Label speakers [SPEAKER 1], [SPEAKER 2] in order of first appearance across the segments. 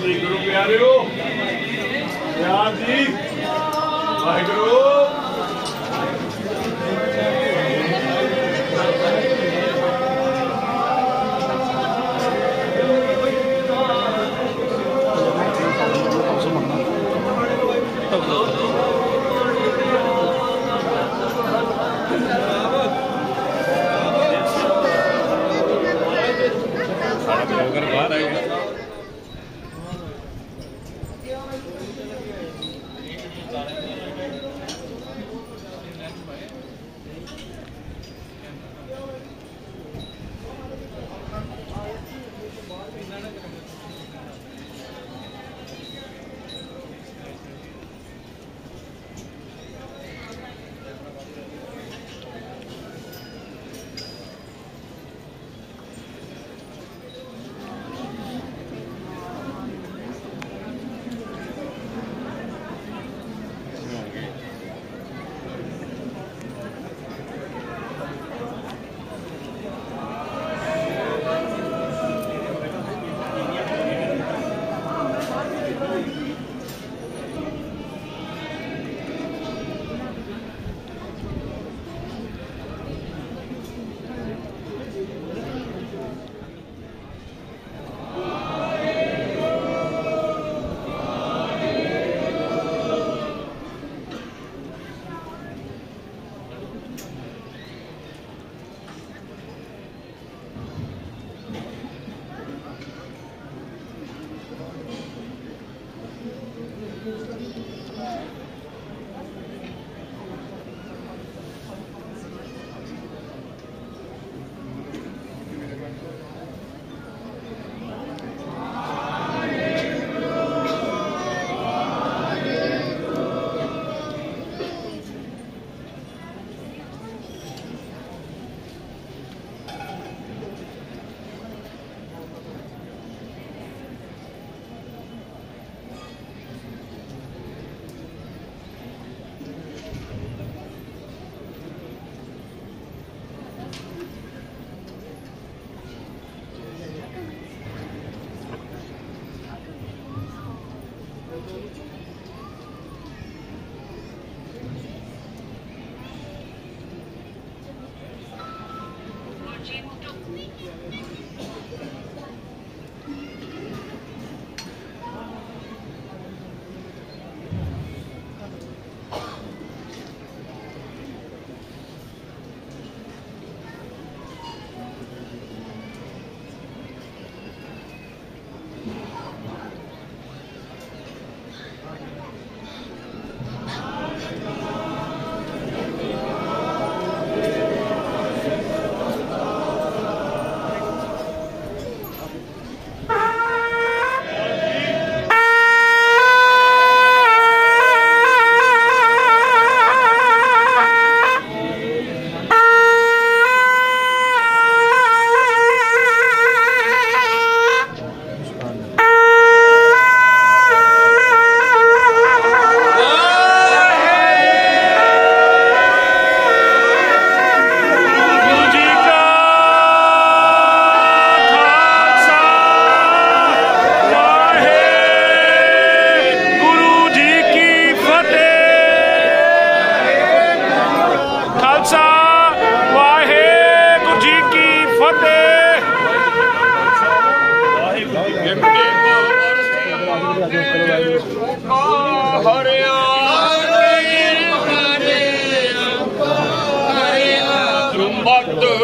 [SPEAKER 1] ਸ੍ਰੀ ਗੁਰੂ ਪਿਆਰਿਓ। ਪਿਆਰ ਜੀ ਵਾਹਿਗੁਰੂ।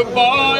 [SPEAKER 2] football.